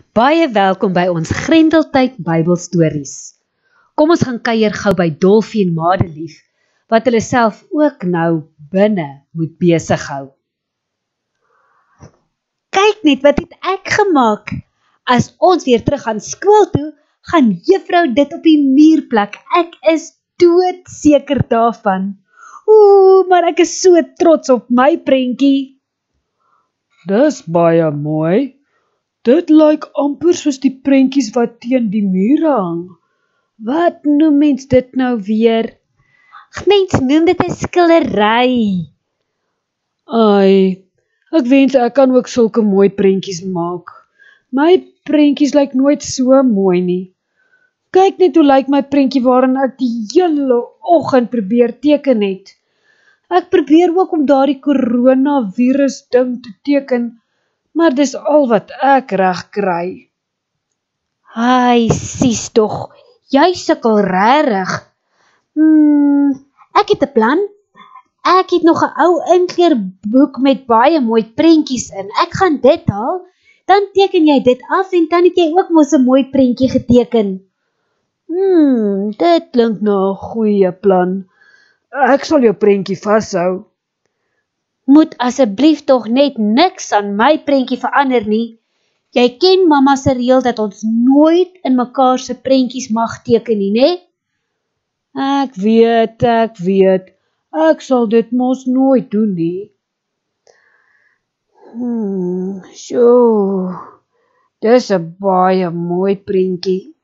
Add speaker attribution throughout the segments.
Speaker 1: Baie welkom by ons Grendeltyd Bybelstories. Kom ons gaan kuier gou by Dolfie en Madelief wat hulle self ook nou binne moet besig hou. Kyk net wat het ek gemaak. As ons weer terug gaan skool toe, gaan juffrou dit op die muur plak. Ek is doodseker daarvan. Ooh, maar ek is so trots op my prentjie.
Speaker 2: Dis baie mooi. Dit lyk amper soos die prentjies wat teen die mure hang.
Speaker 1: Wat noem mens dit nou weer? Mens noem dit 'n skildery.
Speaker 2: Ai, ek wens ek kan ook sulke mooi prentjies maak. My prentjies lyk nooit so mooi nie. Kyk net hoe lyk my prentjie waarin ek die hele oggend probeer teken het. Ek probeer ook om daardie koronavirus ding te teken maar dis al wat ek reg kry.
Speaker 1: Ai, sis tog, jy sukkel regtig. Hmm, ek het 'n plan. Ek het nog 'n ou inkleurboek met baie mooi prentjies in. Ek gaan dit haal, dan teken jy dit af en dan het jy ook mos 'n mooi prentjie geteken.
Speaker 2: Hmm, dit klink na 'n goeie plan. Ek sal jou prentjie vashou
Speaker 1: moet asseblief tog net niks aan my prentjie verander nie. Jy ken mamma se reël dat ons nooit in mekaar se prentjies mag teken nie, né?
Speaker 2: Ek weet, ek weet. Ek sal dit mos nooit doen nie. Hmm, so. Dis 'n baie mooi prentjie.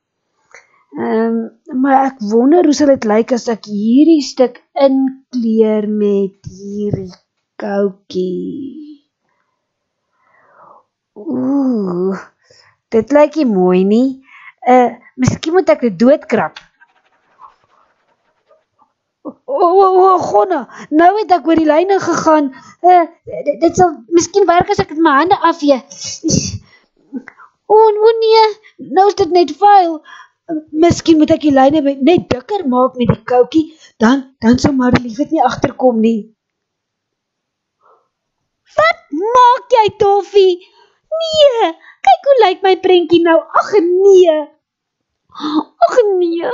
Speaker 2: Ehm, um, maar ek wonder hoe sal dit lyk as ek hierdie stuk inkleur met hierdie koutjie. Ooh. Dit lyk nie mooi nie. Uh, miskien moet ek dit doodkrap. O, o, o, gonna. Nou het ek oor die lyne gegaan. Uh, dit, dit sal miskien werk as ek dit my hande afvee. O, o nee, nou is dit net vuil. Miskien moet ek die lyne net dikker maak met die koutjie, dan dan sou maar die lief dit nie agterkom nie.
Speaker 1: Wat maak jy, Toffie? Nee, kyk hoe lyk my prentjie nou. Ag nee. Ag nee.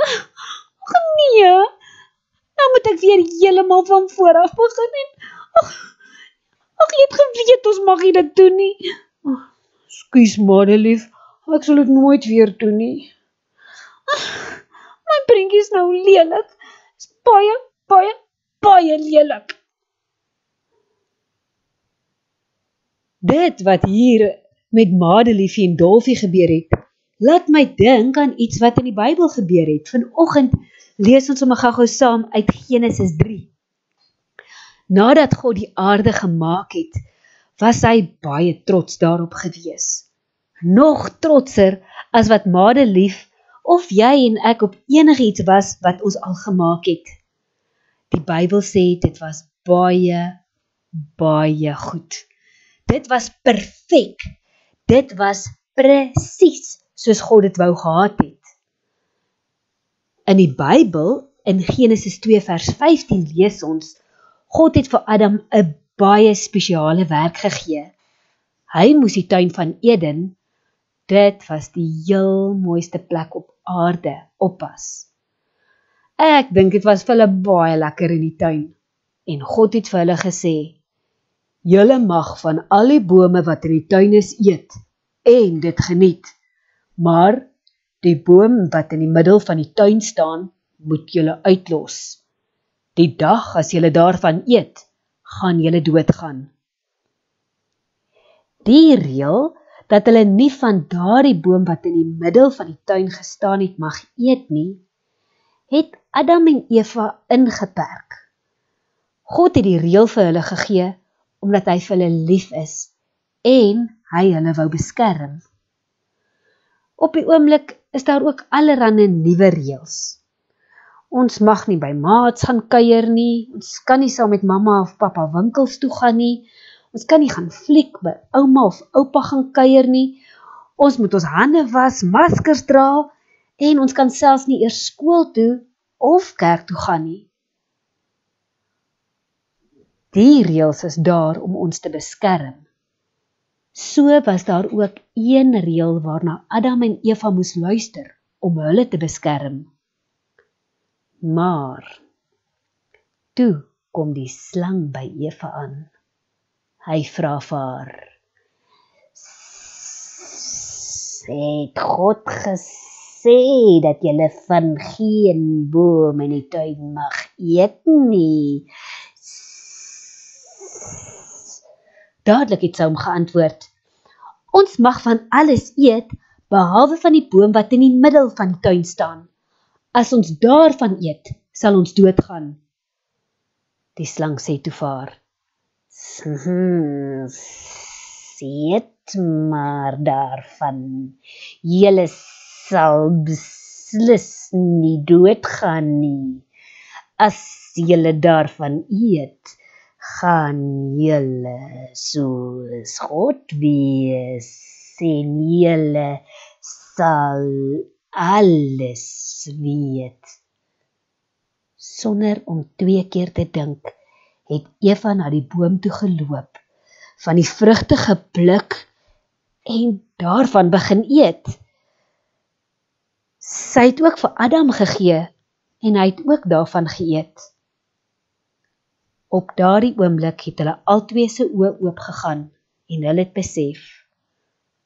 Speaker 1: Ag nee. Nou moet ek weer heeltemal van voor af begin en ag ag jy het geweet ons mag dit doen nie.
Speaker 2: Skus Madelief, ek sal dit nooit weer doen nie.
Speaker 1: Ach, my prentjie is nou lelik. Dis baie baie baie lelik.
Speaker 2: Dit wat hier met Madeliefie en Dolfie gebeur het, laat my dink aan iets wat in die Bybel gebeur het. Vanoggend lees ons sommer gou-gou saam uit Genesis 3. Nadat God die aarde gemaak het, was hy baie trots daarop gewees. Nog trotser as wat Madelief of jy en ek op enigiets was wat ons al gemaak het. Die Bybel sê dit was baie baie goed. Dit was perfek. Dit was presies soos God dit wou gehad het. In die Bybel in Genesis 2 vers 15 lees ons God het vir Adam 'n baie spesiale werk gegee. Hy moes die tuin van Eden, dit was die heel mooiste plek op aarde, oppas. Ek dink dit was vir hulle baie lekker in die tuin en God het vir hulle gesê: Julle mag van al die bome wat in die tuin is eet en dit geniet. Maar die boom wat in die middel van die tuin staan, moet julle uitlos. Die dag as julle daarvan eet, gaan julle doodgaan. Die reël dat hulle nie van daardie boom wat in die middel van die tuin gestaan het mag eet nie, het Adam en Eva ingeperk. God het die reël vir hulle gegee omdat hy vir hulle lief is en hy hulle wou beskerm. Op die oomblik is daar ook allerlei nuwe reëls. Ons mag nie by maats gaan kuier nie, ons kan nie saam met mamma of pappa winkels toe gaan nie. Ons kan nie gaan fliek by ouma of oupa gaan kuier nie. Ons moet ons hande was, maskers dra en ons kan selfs nie eers skool toe of kerk toe gaan nie. Die reëls is daar om ons te beskerm. So was daar ook een reël waarna Adam en Eva moes luister om hulle te beskerm. Maar toe kom die slang by Eva aan. Hy vra vir haar: "Het God gesê dat jy van geen boom in die tuin mag eet nie?" Dadelik het sy hom geantwoord: Ons mag van alles eet behalwe van die boom wat in die middel van die tuin staan. As ons daarvan eet, sal ons doodgaan. Die slang sê toe vir haar: "Seet maar daarvan. Julle sal beslis nie doodgaan nie. As julle daarvan eet, gaan julle soos God wees en julle sal alles weet. Sonder om twee keer te dink het Eva na die boom toe geloop van die vrugte gepluk en daarvan begin eet. Sy het ook vir Adam gegee en hy het ook daarvan geëet Op daardie oomblik het hulle albei se oë oop gegaan en hulle het besef: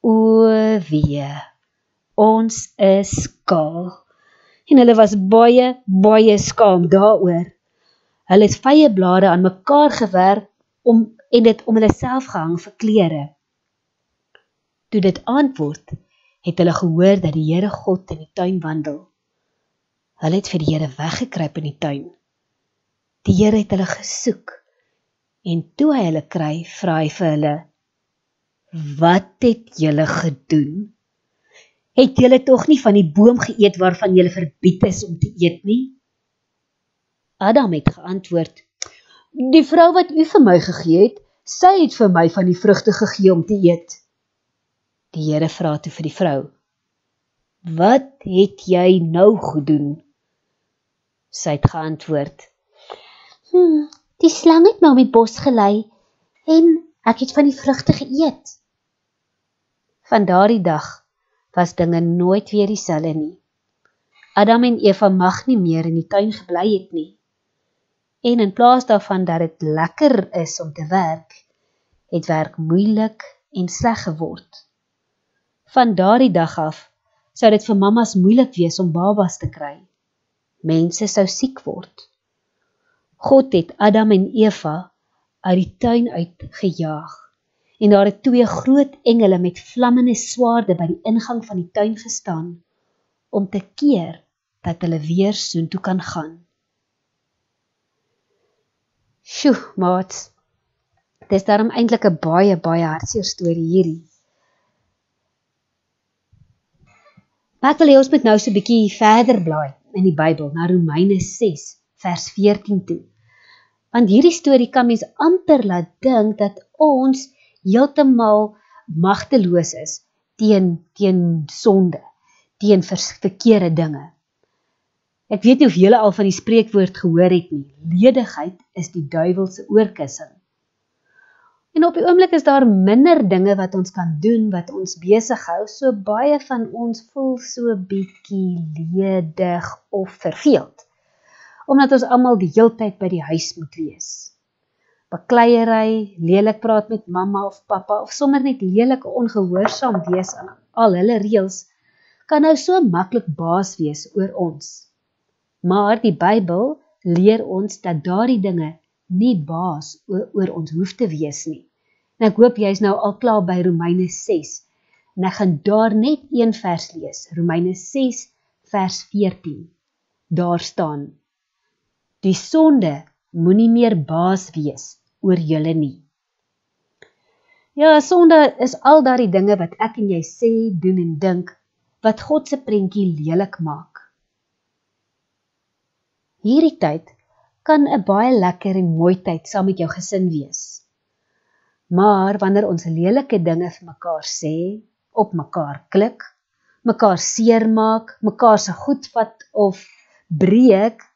Speaker 2: O wee, ons is skaal. En hulle was baie baie skaam daaroor. Hulle het vye blare aan mekaar gewerk om en dit om hulle self gehang vir klere. Toe dit antwoord, het hulle gehoor dat die Here God in die tuin wandel. Hulle het vir die Here weggekruip in die tuin. Die Here het hulle gesoek en toe hy hulle kry, vra hy vir hulle: "Wat het julle gedoen? Het julle tog nie van die boom geëet waarvan julle verbied is om te eet nie?" Adam het geantwoord: "Die vrou wat u vir my gegee het, sy het vir my van die vrugte gegee om te eet." Die Here vra toe vir die vrou: "Wat het jy nou gedoen?" Sy het geantwoord:
Speaker 1: Hmm, die slang het my om die bos gelei en ek het van die vrugte geëet.
Speaker 2: Van daardie dag was dinge nooit weer dieselfde nie. Adam en Eva mag nie meer in die tuin gebly het nie. En in plaas daarvan dat dit lekker is om te werk, het werk moeilik en sleg geword. Van daardie dag af sou dit vir mammas moeilik wees om babas te kry. Mense sou siek word. God het Adam en Eva uit die tuin uit gejaag. En daar het twee groot engele met vlammende swaarde by die ingang van die tuin gestaan om te keer dat hulle weer soontoe kan gaan. Sjoe, maat. Dis daarom eintlik 'n baie baie hartseer storie hierdie. Wat wil jy ons met nou so 'n bietjie verder blaai in die Bybel na Romeine 6 vers 14 toe. Want hierdie storie kan mens amper laat dink dat ons heeltemal magteloos is teen teen sonde, teen verkeerde dinge. Ek weet nie of julle al van die spreekwoord gehoor het nie. Ledigheid is die duiwel se oorkussing. En op die oomblik is daar minder dinge wat ons kan doen wat ons besig hou. So baie van ons voel so bietjie ledig of verveeld omdat ons almal die heeltyd by die huis moet wees. Bakleierery, lelik praat met mamma of pappa of sommer net lelik ongehoorsaam wees aan al hulle reëls kan nou so maklik baas wees oor ons. Maar die Bybel leer ons dat daardie dinge nie baas oor, oor ons hoef te wees nie. En ek hoop jy's nou al klaar by Romeine 6. En ek gaan daar net een vers lees, Romeine 6 vers 14. Daar staan: Die sonde moenie meer baas wees oor julle nie. Ja, sonde is al daardie dinge wat ek en jy sê, doen en dink wat God se prentjie lelik maak. Hierdie tyd kan 'n baie lekker en mooi tyd saam met jou gesin wees. Maar wanneer ons lelike dinge vir mekaar sê, op mekaar klik, mekaar seermaak, mekaar se goed vat of breek,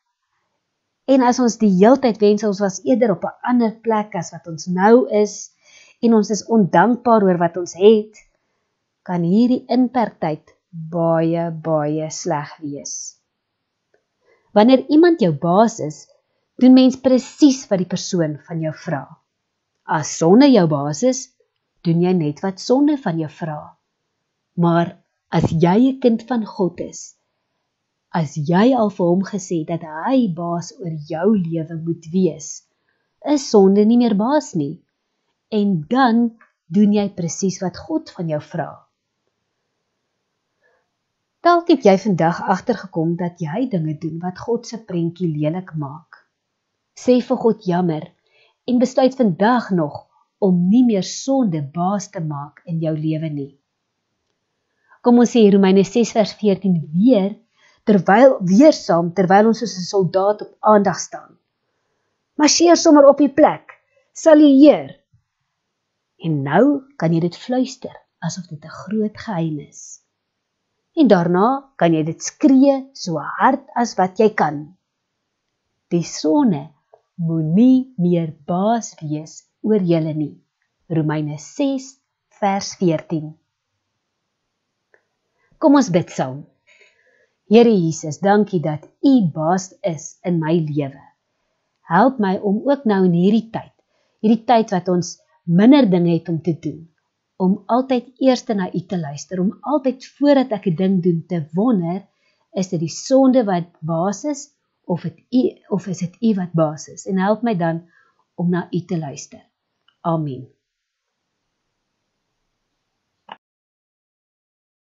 Speaker 2: En as ons die heeltyd wens ons was eerder op 'n ander plek as wat ons nou is en ons is ondankbaar oor wat ons het, kan hierdie inperktyd baie baie sleg wees. Wanneer iemand jou baas is, doen mens presies wat die persoon van jou vra. As sonne jou baas is, doen jy net wat sonne van jou vra. Maar as jy 'n kind van God is, as jy al vir hom gesê dat hy baas oor jou lewe moet wees, is sonde nie meer baas nie. En dan doen jy presies wat God van jou vra. Dalk het jy vandag agtergekom dat jy dinge doen wat God se prentjie lelik maak. Sê vir God jammer en besluit vandag nog om nie meer sonde baas te maak in jou lewe nie. Kom ons sê Romeine 6 vers 14 weer terwyl weer saam terwyl ons soos 'n soldaat op aandag staan. Marseer sommer op die plek. Salueer. En nou kan jy dit fluister asof dit 'n groot geheim is en daarna kan jy dit skree so hard as wat jy kan. Die sonne moenie meer baas wees oor julle nie. Romeine 6 vers 14. Kom ons bid saam. Here Jesus, dankie dat U baas is in my lewe. Help my om ook nou in hierdie tyd, hierdie tyd wat ons minder dinge het om te doen, om altyd eers na U te luister, om altyd voordat ek 'n ding doen te wonder, is dit die sonde wat basis of dit U of is dit U wat basis? En help my dan om na U te luister. Amen.